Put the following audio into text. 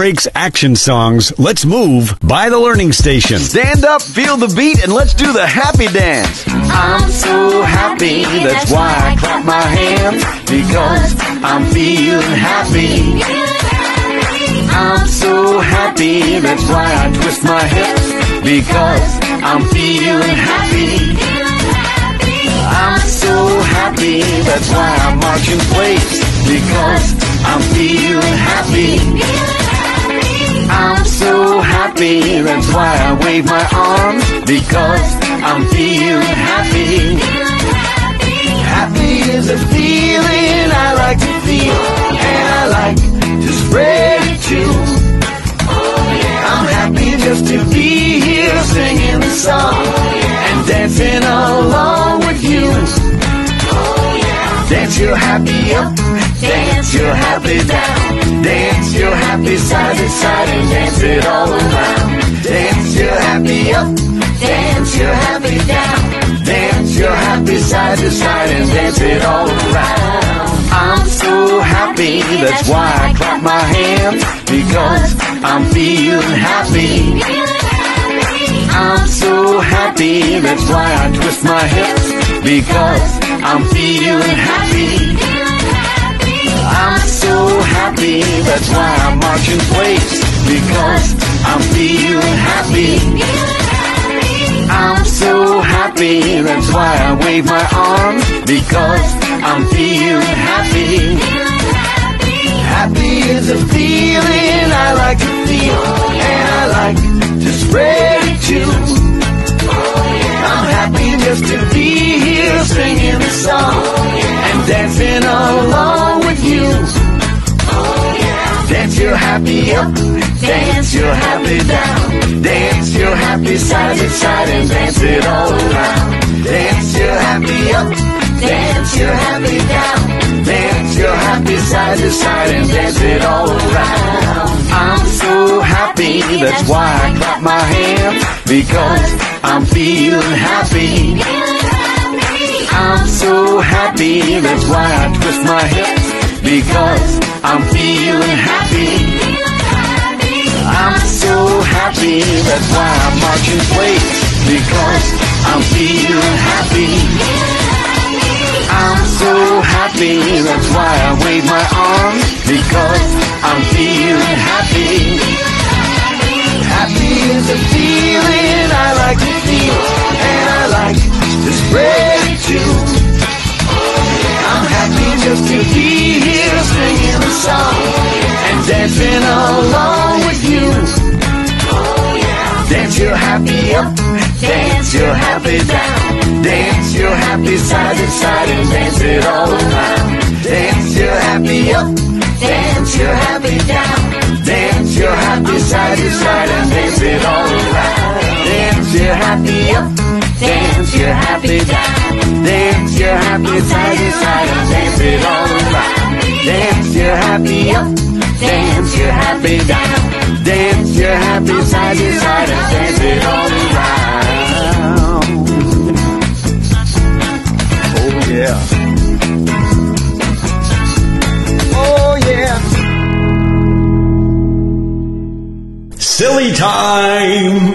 Breaks action songs. Let's move by the learning station. Stand up, feel the beat, and let's do the happy dance. I'm so happy, that's why I clap my hands. Because I'm feeling happy. I'm so happy, that's why I twist my hips. Because I'm feeling happy. I'm so happy, that's why I march in place. Because I'm feeling happy. I'm so happy, that's why I wave my arms. Because I'm feeling happy. Happy is a feeling I like to feel, and I like to spread it too. I'm happy just to be here singing the song and dancing along with you. Dance your happy up, dance your happy down, dance your happy side to side and dance it all around. Dance your happy up, dance your happy down, dance your happy side to side and dance it all around. I'm so happy, that's why I clap my hands because I'm feeling happy. I'm so happy, that's why I twist my hips because I'm feeling happy. That's why I march in place because I'm feeling happy. I'm so happy, that's why I wave my arms because I'm feeling happy. Happy is a feeling happy up, dance your happy down, dance your happy side to side and dance it all around. Dance your happy up, dance your happy down, dance your happy side to side and dance it all around. I'm so happy, that's why I clap my hands because I'm feeling happy. I'm so happy, that's why I twist my hips because I'm feeling happy. I'm happy, that's why I march in place because I'm feeling happy. I'm so happy, that's why I wave my arms because I'm feeling happy. Happy is a feeling I like to feel, and I like to spread it too. I'm happy just to be here singing a song and dancing along happy up, dance your happy down, dance your happy side to side and dance it all around. Dance your happy up, dance your happy down, dance your happy side to side and dance it all around. Dance your happy up, dance your happy down, dance your happy side to side and dance it all around. Dance your happy up, dance your happy down, Dance your happy side to side and dance it all around. Oh yeah. Oh yeah. Silly time.